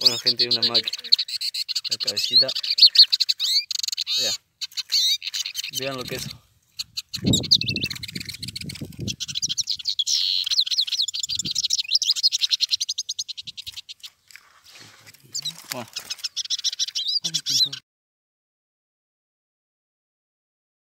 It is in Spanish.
Bueno, gente, una máquina. La cabecita. Vean. Vean lo que es. Bueno.